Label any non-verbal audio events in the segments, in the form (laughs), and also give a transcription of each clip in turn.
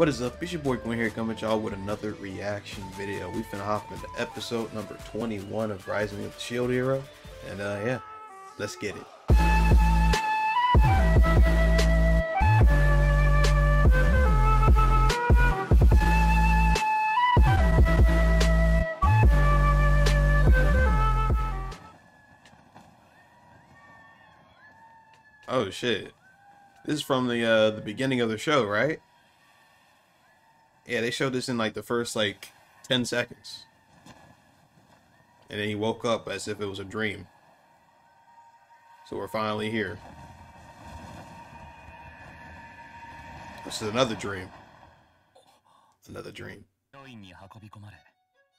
What is up? It's your boy Gwyn here coming at y'all with another reaction video. We finna hop into episode number 21 of Rising of the Shield Hero. And uh yeah, let's get it. Oh shit. This is from the uh the beginning of the show, right? Yeah, they showed this in like the first like 10 seconds. And then he woke up as if it was a dream. So we're finally here. This is another dream. Another dream. 病院に運び込まれ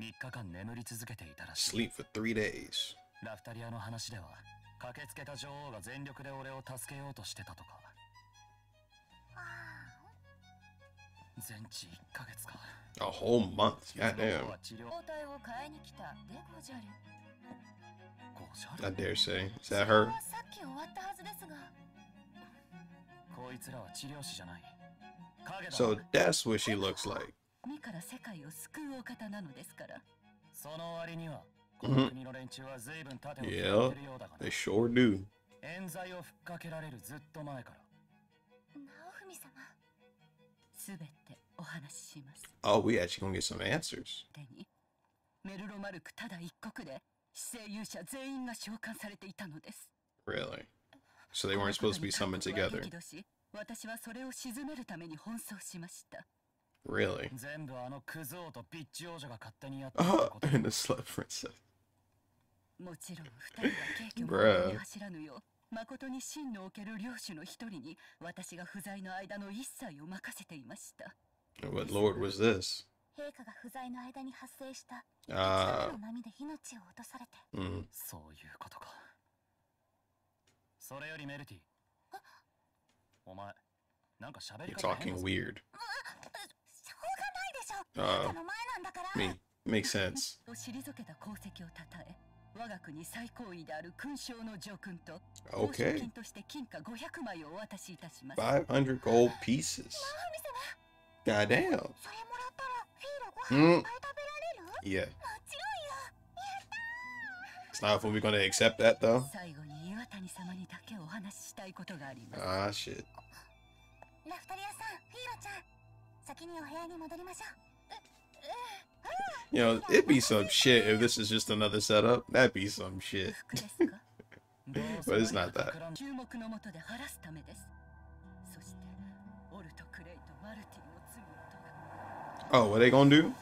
3日間眠り続けていたらしい Sleep for three days. ラフタリアの話では駆けつけた女王が全力で俺を助けようとしてたとか 全治1ヶ月か A whole month. 女王 Goddamn. は治療包帯を買いに来たでごじゃるこうじゃ I る dare say. Is そ that れ her? はさっき終わったはずですがこいつらは治療師じゃない影だ So that's what she looks like. 目から世界を救うお方なのですからその割にはこうんの国の連中は随分盾を振 Yeah ってるようだが They ね sure do. 冤罪をふっかけられるずっと前から Oh, we actually gonna get some answers. 手にメルロマルクただ一国で死生勇者全員が召喚されていたのです Really? So they weren't supposed to be summoned 各国は together. 激怒し私はそれを鎮めるために奔走しました Really? 全部あのクズ王とピッチ王女が勝手にやって(laughs) た Oh, こと and the slut princess. もちろん二人は景挙 Bruh もに走らぬよう 誠に真のおける領主の一人に私が不在の間の一切を任せていました。What lord was this? 陛下が不在の間に発生した。あーの波で命を落とされて。Mm. そういうことか。それよりメルティ。お前なんか喋り方変 talking だぞ weird. しょうがないでしょ。Uh, 陛下の前なんだから。Me. Makes sense. を退けた功績をたたえ我が国最高位である勲章の叙勲と報奨金として金貨五百枚をお渡しいたします。Five 店は gold pieces。God damn。それもらったらフィーロご飯食べられる？Yeah。もちろんよ。やったー。Not if we're gonna accept that though。最後に岩谷様にだけお話ししたいことがあります。Ah shit。ラフタリアさん、フィーロちゃん、先にお部屋に戻りましょう。You know, it'd be some shit if this is just another setup. That'd be some shit. (laughs) but it's not that. Oh, what they gonna do?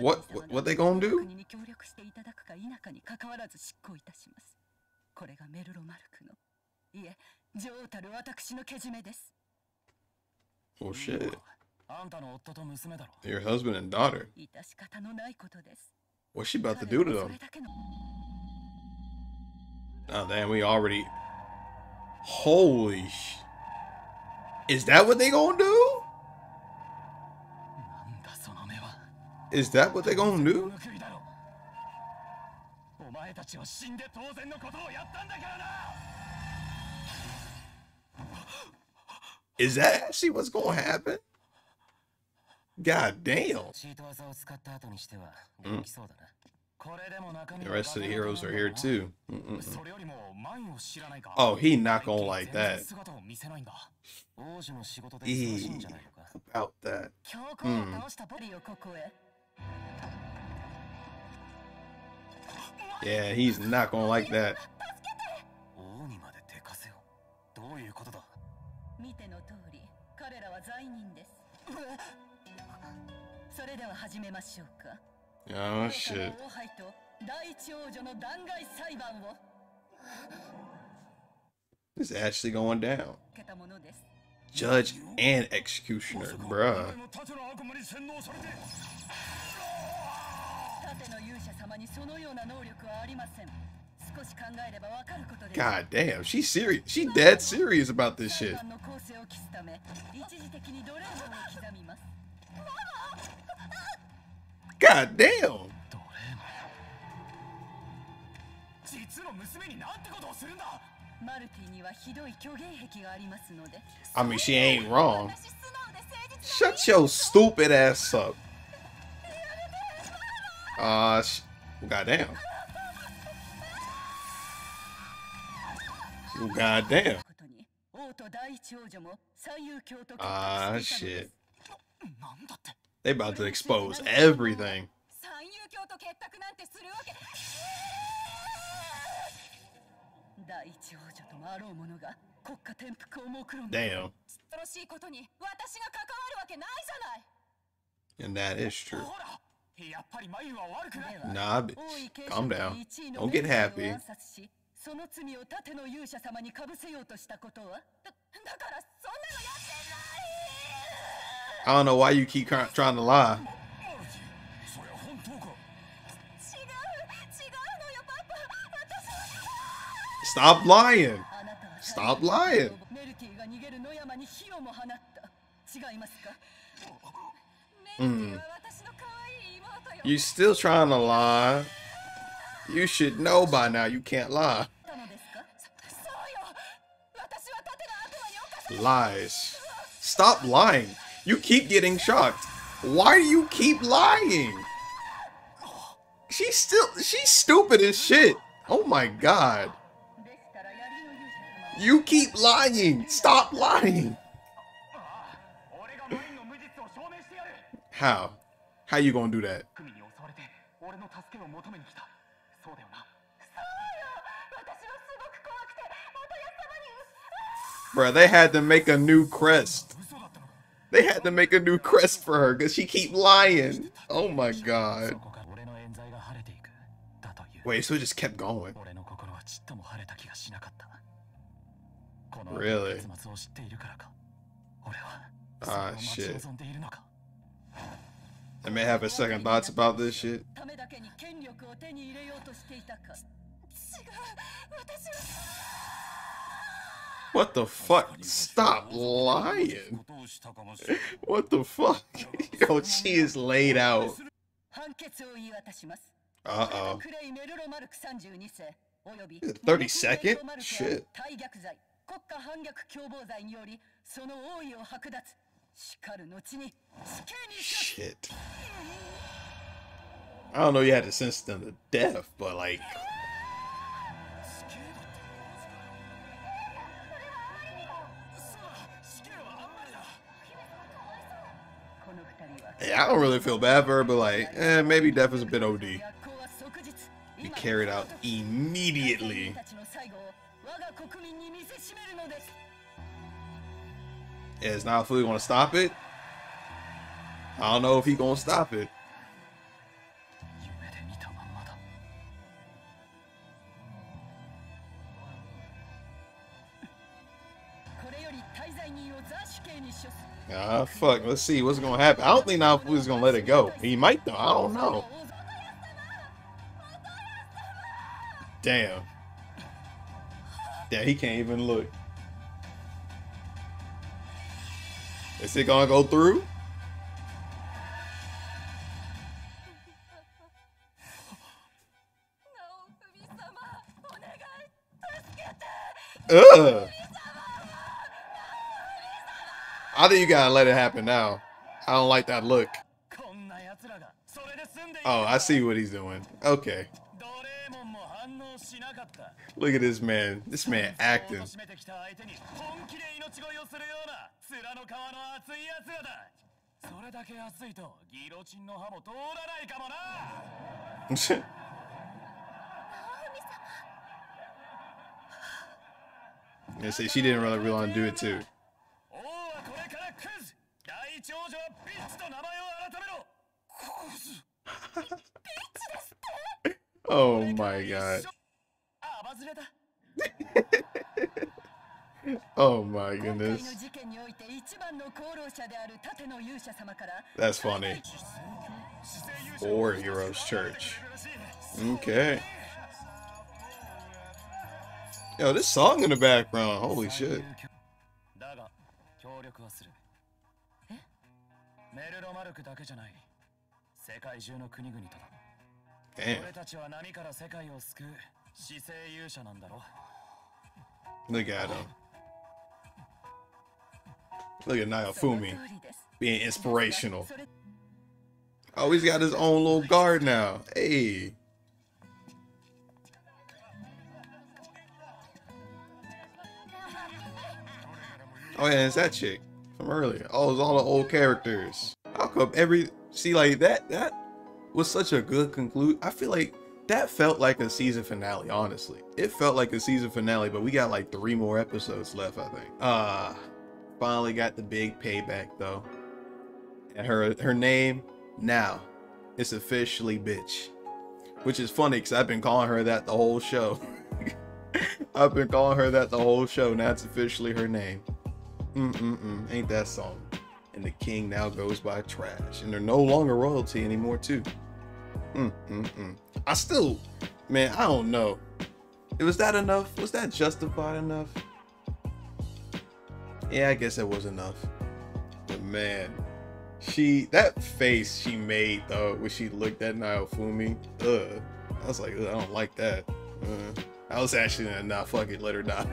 What, what what they gonna do? いえ女王たる私のけじめです Oh shit. あんたの夫と娘だろ Your husband and daughter. 致し方のないことです What's she about to do to them? Oh damn, we already. Holy sh. Is that what they gonna do? Is that what they gonna do? お前たちは死んで当然のことをやったんだからな Is that actually what's gonna happen? God damn. Mm. The rest of the heroes are here too. Mm -mm -mm. Oh, he not gonna like that. Eee, about that. Mm. Yeah, he's not gonna like that. では始めましょうか Oh 陛 shit. 下の王杯と第一王女の弾劾裁判を This is actually going down. 受けたものです Judge and executioner, bruh. 俺の盾の悪魔に洗脳されて盾の勇者様にそのような能力はありません少し考えればわかることです God damn, she's serious. She dead serious about this 裁 shit. 判の構成を期すため一時的に奴隷棒を刻みます God damn. 奴隷も実の娘になんてことをするんだ マ God damn. I mean, she ain't wrong. Shut your stupid ass up. Uh, sh goddamn. Goddamn. Ah, uh, shit. すなんだって They about to expose everything. 三遊教と結託なんてするわけ第一王女ともあろう者が国家転覆を目論む Damn. 恐ろしいことに私が関わるわけないじゃない And that is true. ほらやっぱり眉は悪くないでは Nah, bitch. 王位継 Calm 承 down. 権一位の Don't get メルティ happy. を暗殺しその罪を盾の勇者様にかぶせようとしたことはだだからそんなのやってない I don't know why you keep trying to lie. Stop lying. Stop lying. Mm. You still trying to lie. You should know by now you can't lie. Lies. Stop lying. You keep getting shocked. Why do you keep lying? She's still, she's stupid as shit. Oh my god. You keep lying. Stop lying. How? How you gonna do that? Bruh, they had to make a new crest. They had to make a new crest for her because she keep lying. Oh my god. Wait, so it just kept going. Really? Ah, uh, shit. I may have a second thoughts about this shit. What the fuck? Stop lying. ことをしたかもしれない What the fuck? (laughs) Yo, she is laid out. 判決を言い渡します Uh クレイ・メルロマルク32世および 32nd? メルロマルク Shit. 対逆罪国家反逆共謀罪によりその王位を剥奪しかる後に死刑にし Shit. I don't know you had to sentence them to death, but like, don't really feel bad for her, but like, eh, maybe Def is a bit OD. Be carried out immediately. Yeah, now fully gonna stop it? I don't know if he gonna stop it. Ah, fuck. Let's see what's going to happen. I don't think Naofumi's going to let it go. He might, though. I don't know. Damn. Damn, he can't even look. Is it going to go through? Ugh. I think you gotta let it happen now. I don't like that look. Oh, I see what he's doing. Okay. Look at this man. This man acting. (laughs) and say she didn't really, really want to do it too. Oh my god. あバズれだ (laughs) Oh my 今回 goodness. の事件において一番の功労者である盾の勇者様から That's funny. Four Heroes Church. Okay. Yo, this song in the background. Holy shit. だが協力はするえメルロマルクだけじゃない 世界中の国々とだ Damn. 俺たちは波から世界を救う死生勇者なんだろ Look at him. Look at その Naofumi 通りです being inspirational. それ Oh, he's got his own little guard now. Hey. Oh yeah, it's that chick from earlier. Oh, it's all the old characters. How come every see like that that was such a good conclude? I feel like that felt like a season finale, honestly. It felt like a season finale, but we got like three more episodes left, I think. Uh finally got the big payback though. And her her name now is officially bitch. Which is funny because I've been calling her that the whole show. (laughs) I've been calling her that the whole show. Now it's officially her name. Mm-mm-mm. Ain't that song? And the king now goes by trash. And they're no longer royalty anymore, too. Mm-mm-mm. I still, man, I don't know. Was that enough? Was that justified enough? Yeah, I guess it was enough. But man, she that face she made though when she looked at Naofumi, ugh. I was like, I don't like that. Uh, I was actually gonna not fuck it, let her die.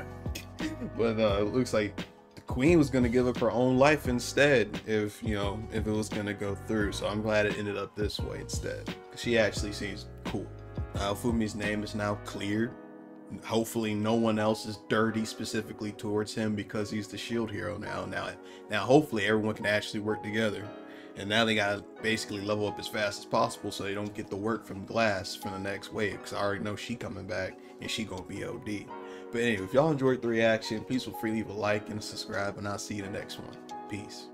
(laughs) but uh, it looks like queen was gonna give up her own life instead if you know if it was gonna go through. So I'm glad it ended up this way instead. She actually seems cool. Fumi's name is now cleared. Hopefully, no one else is dirty specifically towards him because he's the shield hero now. Now, now, hopefully, everyone can actually work together. And now they gotta basically level up as fast as possible so they don't get the work from Glass for the next wave. Because I already know she coming back and she gonna be OD. But anyway, if y'all enjoyed the reaction, please feel free to leave a like and a subscribe, and I'll see you in the next one. Peace.